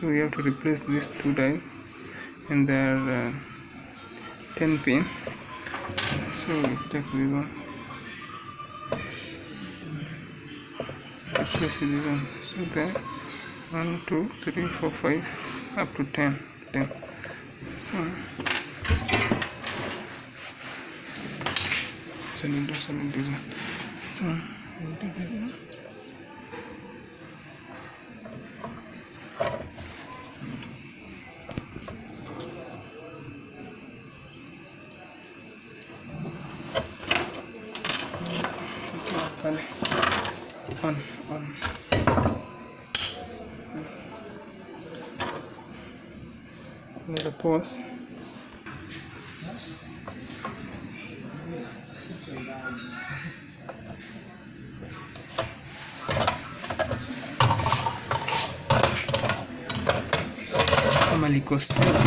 so we have to replace these two die and they are uh, 10 pin so take this one replace this one so then 1 2 3 4 5 up to 10 10 so so so we'll take this one pale on on. It pause. Kama liko stable.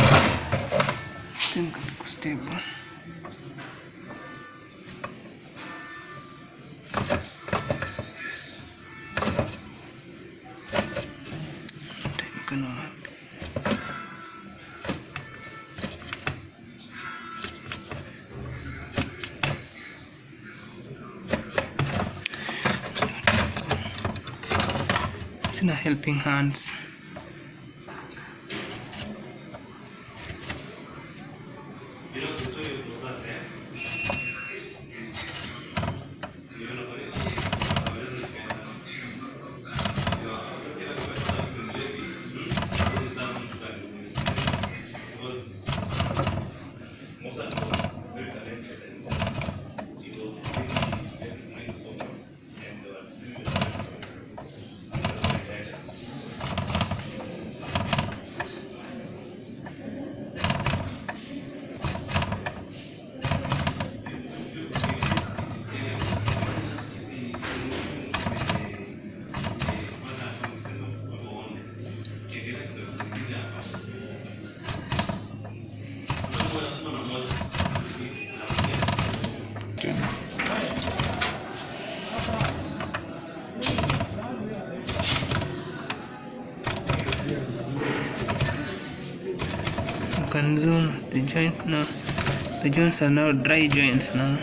Liko stable. mkono sina helping hands can zoom. The joint now the joints are now dry joints now.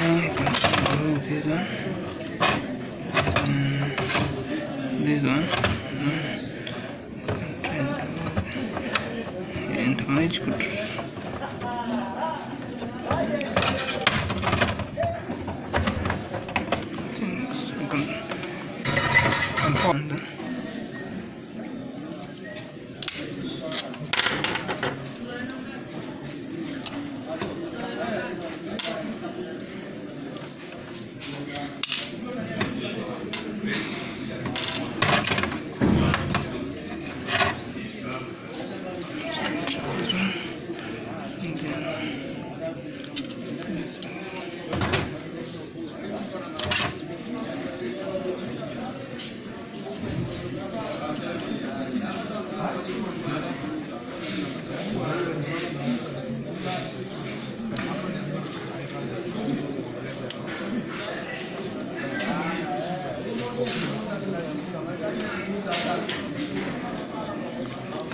Now you can remove this one. This one, this one no? And and things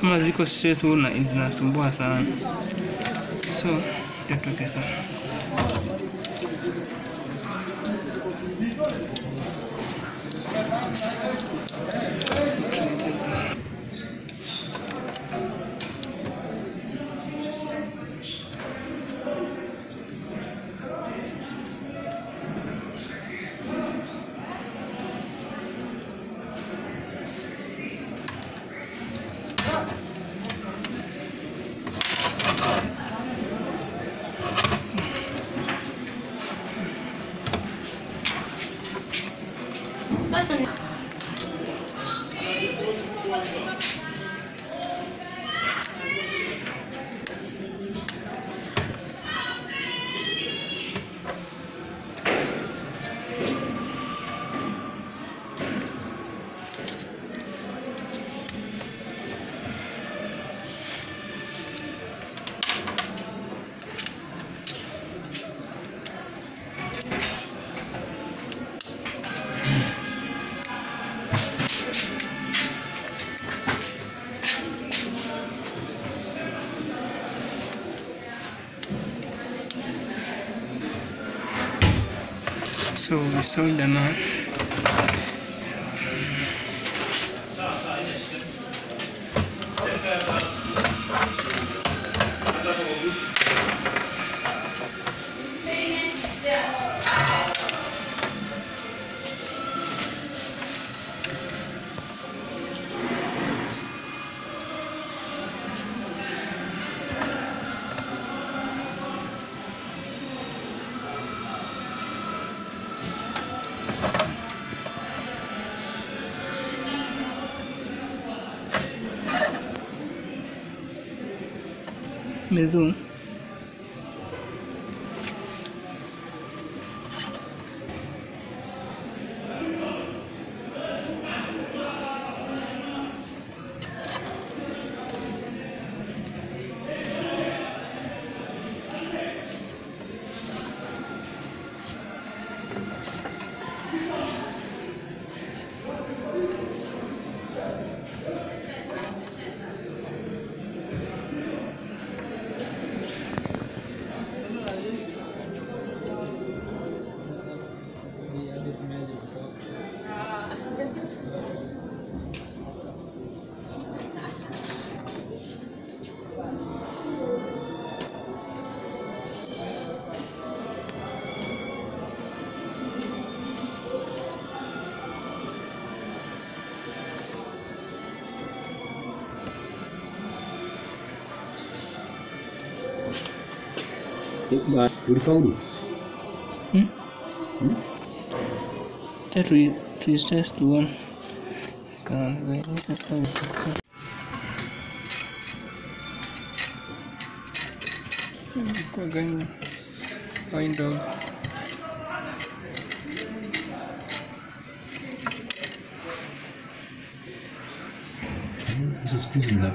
kama ziko straight na- zinasumbua sana. So ndio sana まずね。So we solder now 那种。Ulifaulu? Acha tui- tuitest tuone Sasa, sasa itakuwa- Ilikuwa gani? Wine dog. hizo siku hizi za